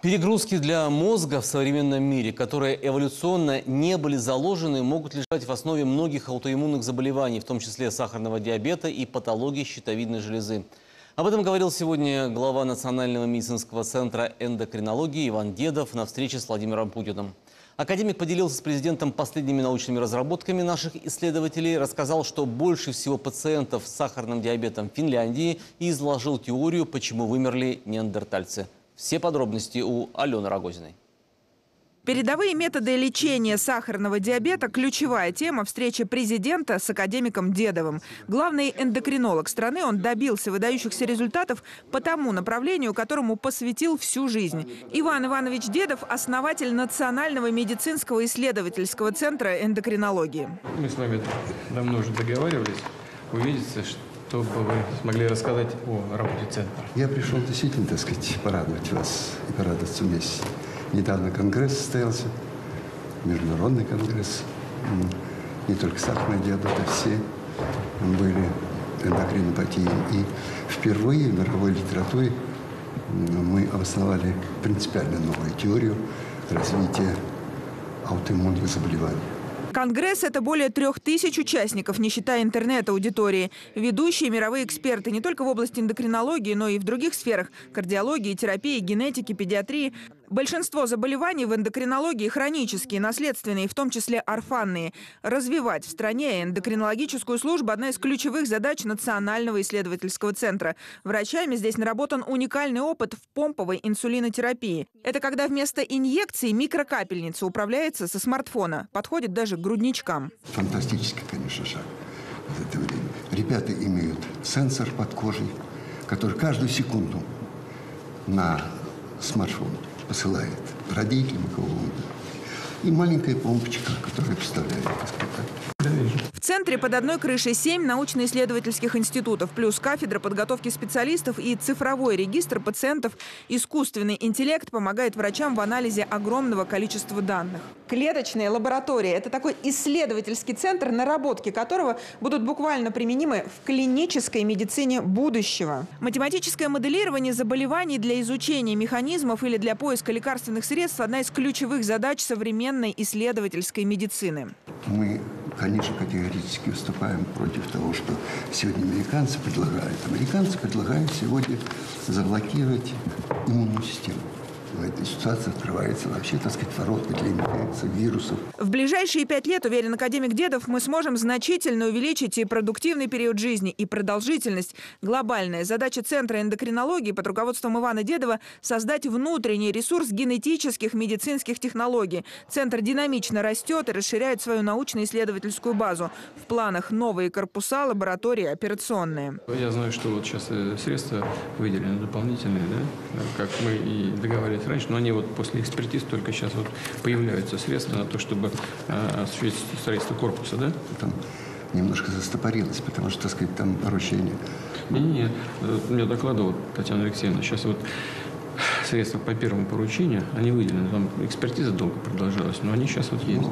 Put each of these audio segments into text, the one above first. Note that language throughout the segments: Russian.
Перегрузки для мозга в современном мире, которые эволюционно не были заложены, могут лежать в основе многих аутоиммунных заболеваний, в том числе сахарного диабета и патологии щитовидной железы. Об этом говорил сегодня глава Национального медицинского центра эндокринологии Иван Дедов на встрече с Владимиром Путиным. Академик поделился с президентом последними научными разработками наших исследователей, рассказал, что больше всего пациентов с сахарным диабетом в Финляндии и изложил теорию, почему вымерли неандертальцы. Все подробности у Алены Рогозиной. Передовые методы лечения сахарного диабета – ключевая тема встречи президента с академиком Дедовым. Главный эндокринолог страны, он добился выдающихся результатов по тому направлению, которому посвятил всю жизнь. Иван Иванович Дедов – основатель Национального медицинского исследовательского центра эндокринологии. Мы с вами давно уже договаривались увидеться, чтобы вы смогли рассказать о работе центра. Я пришел действительно, так сказать, порадовать вас и порадоваться вместе. Недавно конгресс состоялся, международный конгресс. Не только сахарный диабет, а все были эндокринопатии. И впервые в мировой литературе мы обосновали принципиально новую теорию развития аутоиммунных заболеваний. Конгресс – это более трех тысяч участников, не считая интернет-аудитории. Ведущие мировые эксперты не только в области эндокринологии, но и в других сферах – кардиологии, терапии, генетики, педиатрии. Большинство заболеваний в эндокринологии хронические, наследственные, в том числе орфанные. Развивать в стране эндокринологическую службу – одна из ключевых задач Национального исследовательского центра. Врачами здесь наработан уникальный опыт в помповой инсулинотерапии. Это когда вместо инъекции микрокапельница управляется со смартфона. Подходит даже к грудничкам. Фантастический, конечно, шаг в это время. Ребята имеют сенсор под кожей, который каждую секунду на смартфон посылает родителям, кого угодно. И маленькая помпочка, которая представляет, в центре под одной крышей семь научно-исследовательских институтов, плюс кафедра подготовки специалистов и цифровой регистр пациентов. Искусственный интеллект помогает врачам в анализе огромного количества данных. Клеточная лаборатория – это такой исследовательский центр, наработки которого будут буквально применимы в клинической медицине будущего. Математическое моделирование заболеваний для изучения механизмов или для поиска лекарственных средств – одна из ключевых задач современной исследовательской медицины. Мы, конечно, категорически выступаем против того, что сегодня американцы предлагают. Американцы предлагают сегодня заблокировать иммунную систему в этой ситуации открывается вообще, так сказать, ворота для инфекций, вирусов. В ближайшие пять лет, уверен академик Дедов, мы сможем значительно увеличить и продуктивный период жизни, и продолжительность. Глобальная задача Центра эндокринологии под руководством Ивана Дедова – создать внутренний ресурс генетических медицинских технологий. Центр динамично растет и расширяет свою научно-исследовательскую базу. В планах новые корпуса, лаборатории, операционные. Я знаю, что вот сейчас э, средства выделены дополнительные, да? как мы и договаривались раньше, но они вот после экспертиз только сейчас вот появляются средства на то, чтобы э, осуществить строительство корпуса, да? Там немножко застопорилось, потому что, так сказать, там поручение. Нет, нет, мне докладывала Татьяна Алексеевна, сейчас вот средства по первому поручению, они выделены. Там экспертиза долго продолжалась, но они сейчас вот есть.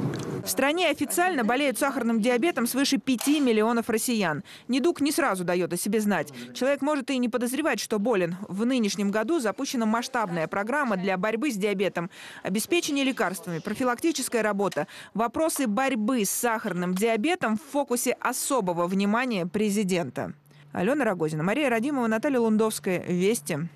В стране официально болеют сахарным диабетом свыше 5 миллионов россиян. Недуг не сразу дает о себе знать. Человек может и не подозревать, что болен. В нынешнем году запущена масштабная программа для борьбы с диабетом. Обеспечение лекарствами, профилактическая работа. Вопросы борьбы с сахарным диабетом в фокусе особого внимания президента. Алена Рогозина, Мария Радимова, Наталья Лундовская. Вести.